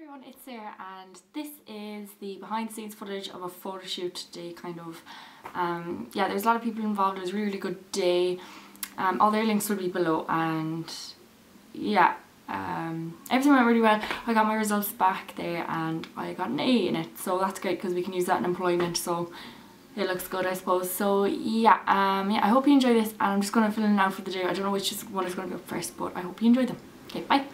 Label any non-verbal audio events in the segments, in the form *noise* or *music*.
everyone, it's Sarah and this is the behind the scenes footage of a photo shoot day kind of. Um, yeah, there's a lot of people involved, it was a really, really good day. Um, all their links will be below and yeah, um, everything went really well. I got my results back there and I got an A in it so that's great because we can use that in employment so it looks good I suppose. So yeah, um, yeah, I hope you enjoy this and I'm just going to fill in now for the day. I don't know which one is going to be up first but I hope you enjoy them. Okay, bye.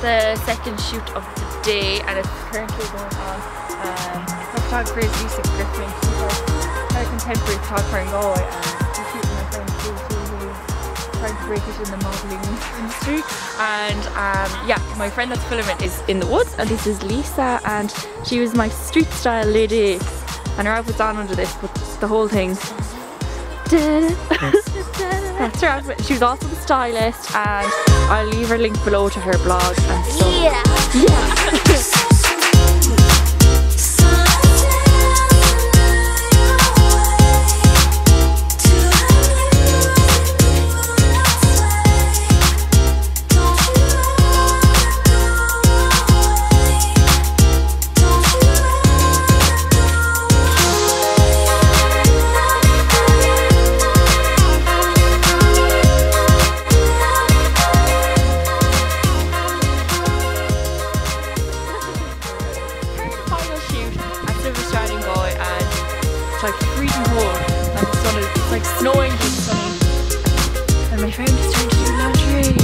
The second shoot of the day and it's currently going on. Um, my photographer is Lisa Griffin. She's like a contemporary photographer in Galway and she's shooting my friend Susie who's trying to break it in the modelling industry. And um, yeah, my friend that's filming is in the woods and this is Lisa and she was my street style lady and her outfit's on under this but the whole thing *laughs* That's her outfit. She was also the stylist and I'll leave her link below to her blog and stuff. Yeah. Yeah. *laughs* It's like freezing cold and the sun is it's like snowing sunny. And my friend is trying to do laundry.